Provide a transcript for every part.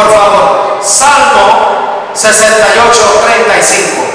Por favor, Salmo 68, 35.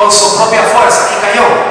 Fuerte con su propia fuerza y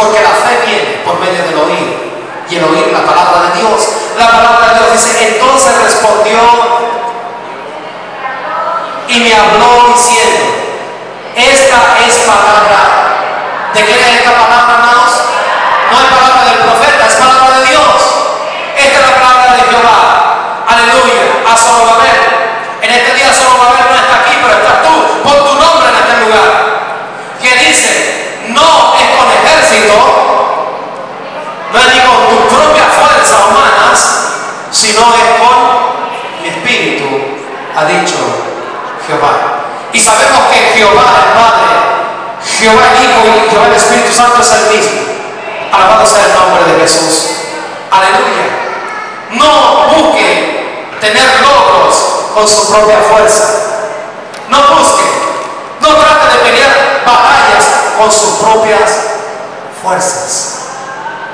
porque la fe viene por medio del oír y el oír la palabra de Dios. La palabra de Dios dice, entonces respondió y me habló diciendo, esta es palabra. ¿De quién es esta palabra, hermanos? No es palabra del profeta, es palabra de Dios. Esta es la palabra de Jehová. Aleluya. A Zorobabel. En este día Zorobabel no está aquí, pero estás tú. Pon tu nombre en este lugar. Que dice, no es con no es ni con tus propias fuerzas humanas, sino es con mi espíritu, ha dicho Jehová. Y sabemos que Jehová el Padre, Jehová el Hijo y Jehová el Espíritu Santo es el mismo. Alabado sea el nombre de Jesús. Aleluya. No busque tener logros con su propia fuerza. No busque, no trate de pelear batallas con sus propias fuerzas.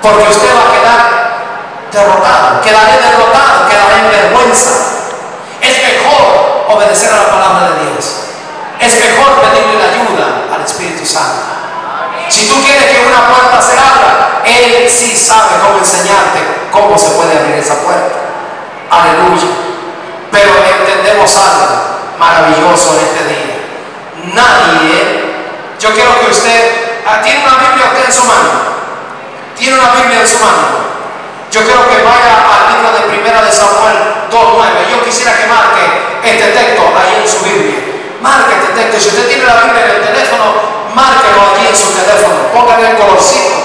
Porque usted va a quedar derrotado, quedaré derrotado, quedaré en vergüenza. Es mejor obedecer a la palabra de Dios. Es mejor pedirle la ayuda al Espíritu Santo. Si tú quieres que una puerta se abra, Él sí sabe cómo enseñarte cómo se puede abrir esa puerta. Aleluya. Pero entendemos algo maravilloso en este día. Nadie, yo quiero que usted, ah, ¿tiene una Biblia usted en su mano? ¿Tiene una Biblia en su mano? Yo quiero que vaya al libro de Primera de Samuel 2.9. Yo quisiera que marque este texto ahí en su Biblia. Marque este texto. Si usted tiene la Biblia en el teléfono, márquelo allí en su teléfono. Póngale el colorcito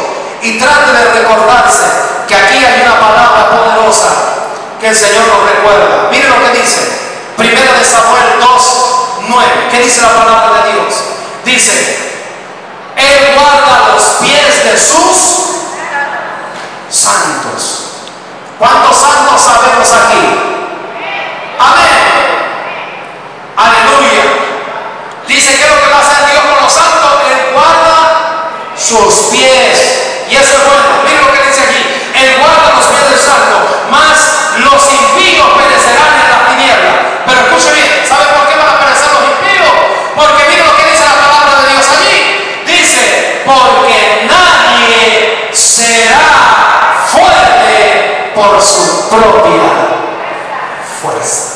y trate de recordarse que aquí hay una palabra poderosa que el Señor nos recuerda. Mire lo que dice. Primera de Samuel 2.9. ¿Qué dice la palabra de Dios? Dice, Él guarda los pies de sus santos. ¿Cuántos santos sabemos aquí? Amén. Aleluya. Dice que lo que va a hacer Dios con los santos, Él guarda sus pies. Y eso es bueno. Mira lo que dice aquí. Él guarda los pies del santo. Más por su propia fuerza.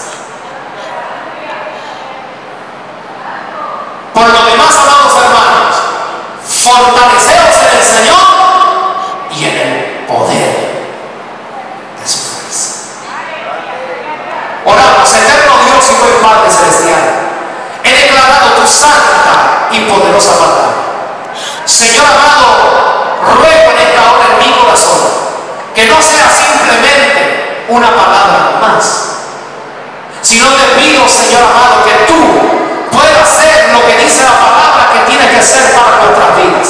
Por lo demás, amados hermanos, fortaleceos en el Señor y en el poder de su fuerza. Oramos, eterno Dios y buen Padre Celestial, he declarado tu santa y poderosa palabra. Señor amado, ruego en esta hora en mi corazón que no sea simplemente una palabra más, sino te pido, Señor amado, que tú puedas hacer lo que dice la palabra que tiene que ser para nuestras vidas.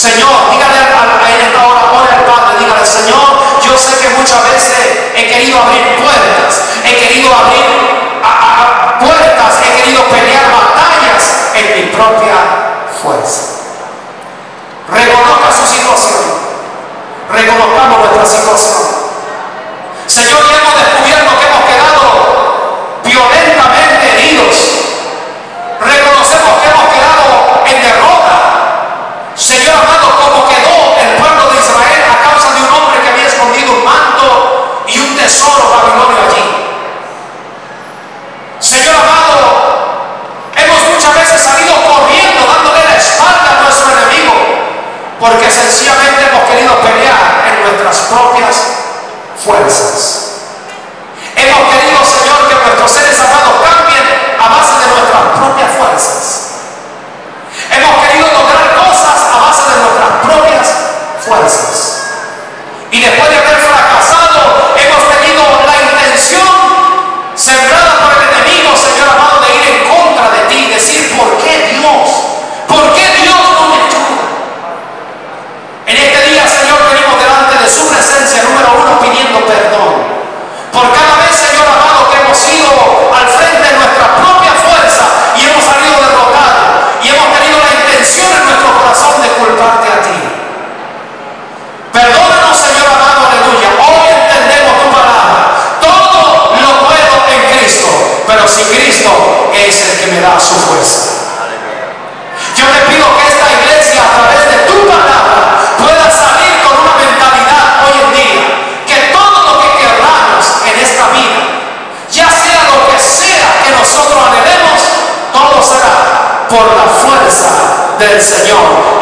Señor, dígale a, en esta hora, ora al Padre, dígale, Señor, yo sé que muchas veces he querido abrir puertas, he querido abrir puertas, he querido pelear batallas en mi propia fuerza. Reconozca su situación, reconozcamos nuestra situación. Señor, ya hemos descubierto que hemos quedado violentamente heridos. Reconocemos que hemos quedado en derrota. Señor amado, como quedó el pueblo de Israel a causa de un hombre que había escondido un manto y un tesoro babilonio allí. Señor amado, hemos muchas veces salido corriendo dándole la espalda a nuestro enemigo porque sencillamente hemos querido pelear en nuestras propias fuerzas.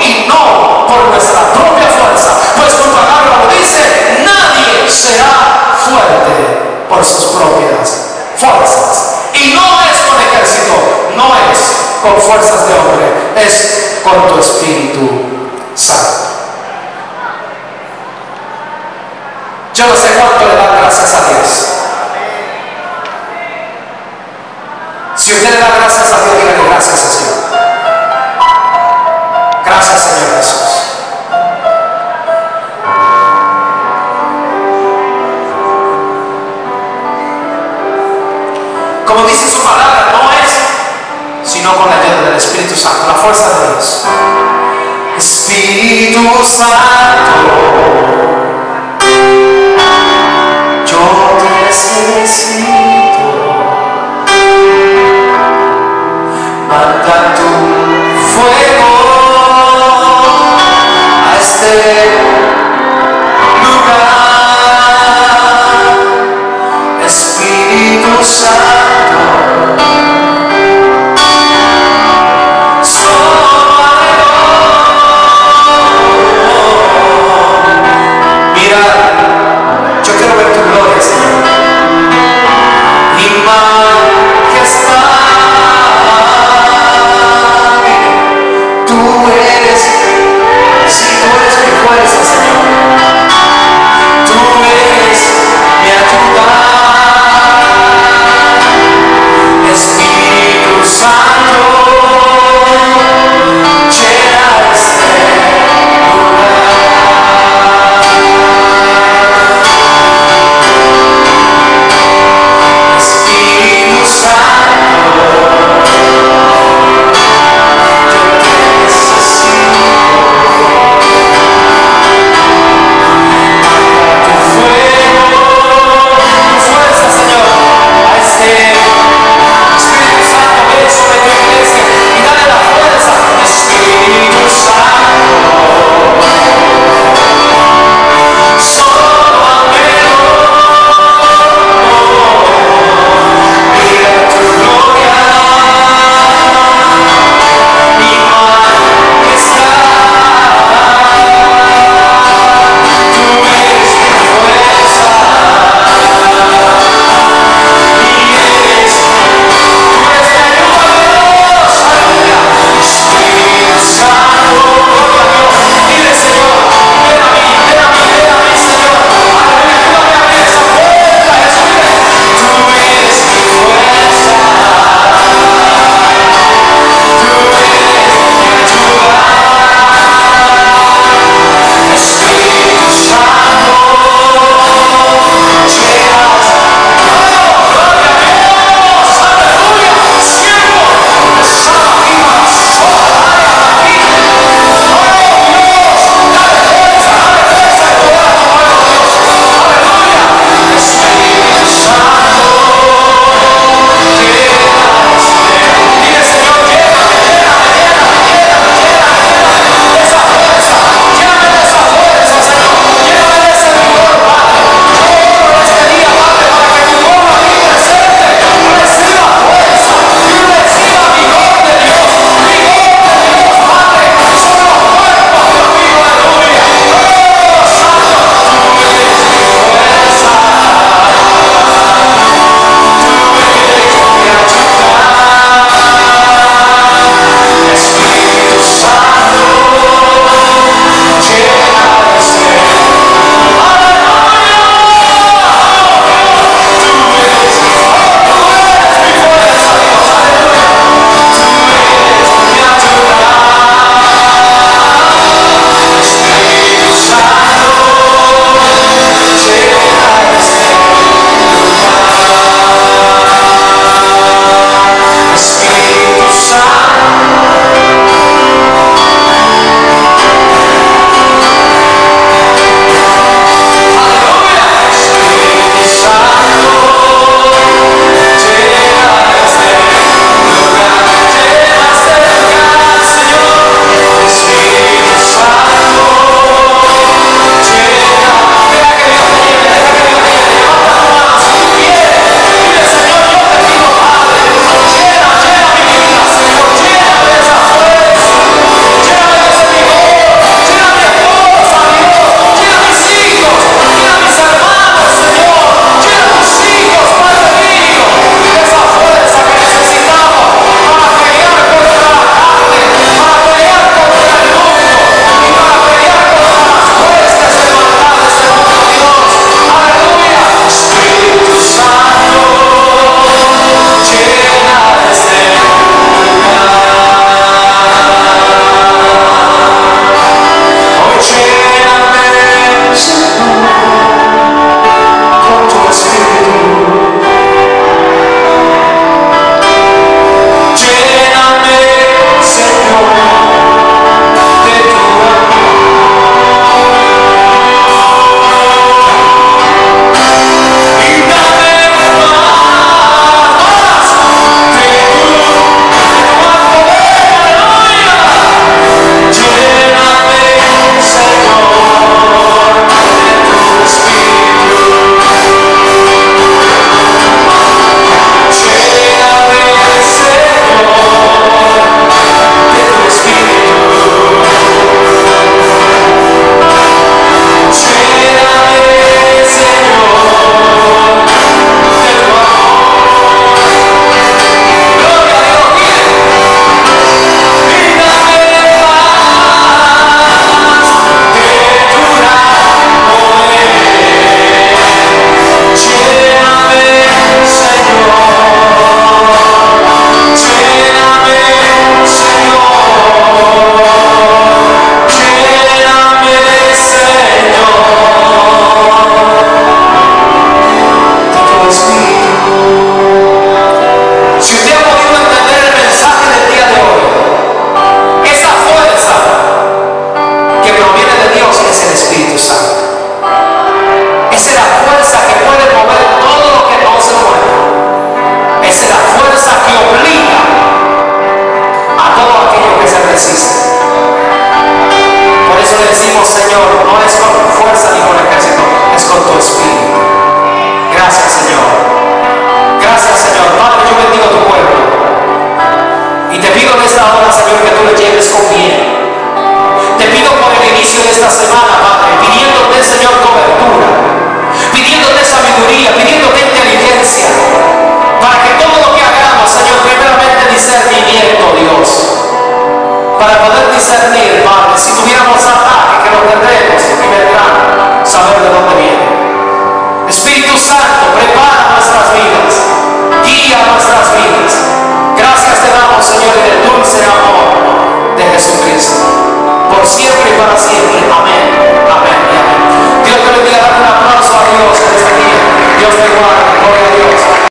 Y no por nuestra propia fuerza. Pues tu palabra lo dice, nadie será fuerte por sus propias fuerzas. Y no es con ejército, no es con fuerzas de hombre, es con tu Espíritu Santo. Yo no sé cuánto le da gracias a Dios. Si usted le da gracias a Dios, dígale gracias a Señor. Como dice su palabra, no es sino con la ayuda del Espíritu Santo, la fuerza de Dios. Espíritu Santo, yo te necesito. Manda tu fuego a este Espíritu